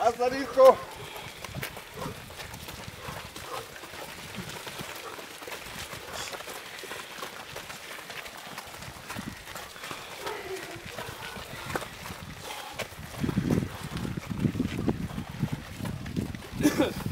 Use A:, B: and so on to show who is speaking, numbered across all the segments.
A: Haz la disco. Good.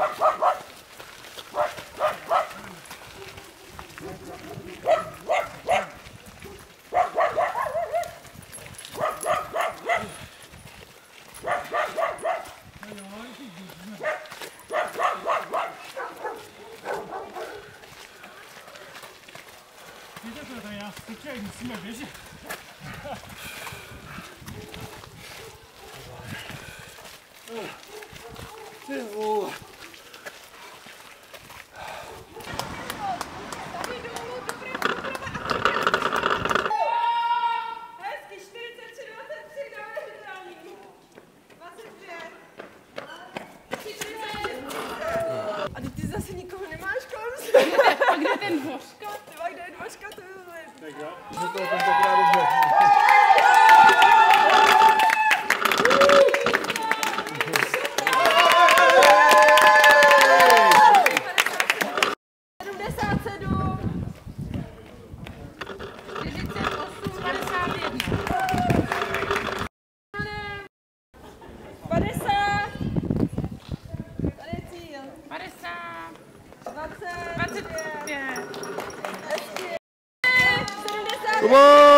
A: A Zanítko.
B: Víte, to je tady já teď musíme běžet.
A: Ty vole.
C: Hezky, A ty, ty zase nikoho nemáš kolem sebe.
D: A kde ten dvořka?
C: Ty kde je dvořka, to je
B: Tak jo.
A: Že Whoa!